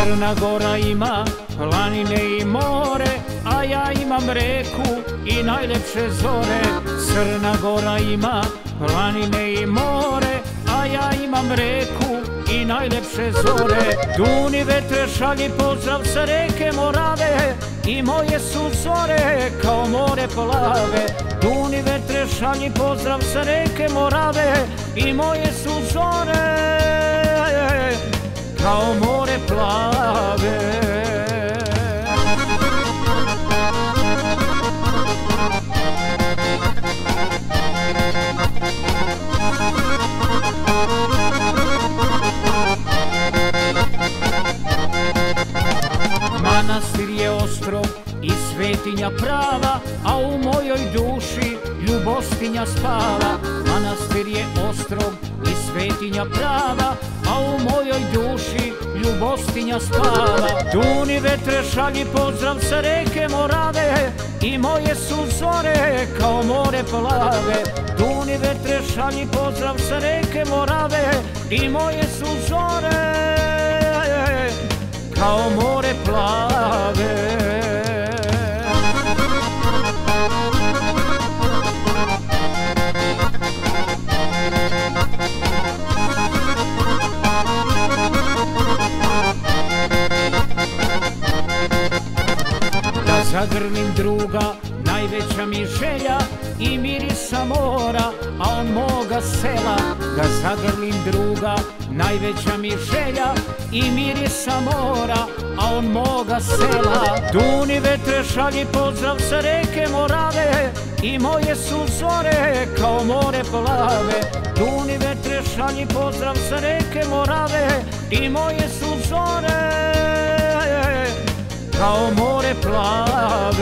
Crna Gora ima planine i more, a ja imam reku i najlepše zore. Crna Gora ima planine i more, a ja imam reku i najlepše zore. Duni vetre šalji pozdrav sa reke Morave i moje su zore kao more plave. Duni vetre šalji pozdrav sa reke Morave i moje su zore Manastir je ostrov i svetinja prava, a u mojoj duši ljubostinja spava. Manastir je ostrov i svetinja prava, a u mojoj duši ljubostinja spava Duni vetre šalji pozdrav sa reke Morave I moje su zore kao more plave Duni vetre šalji pozdrav sa reke Morave I moje su zore kao more zagrlim druga, najveća mi želja i mirisa mora, a on moga sela. Da zagrlim druga, najveća mi želja i mirisa mora, a on moga sela. Duni vetre šalji pozdrav sa reke Morave i moje su zore kao more plave. Duni vetre šalji pozdrav sa reke Morave i moje su zore plave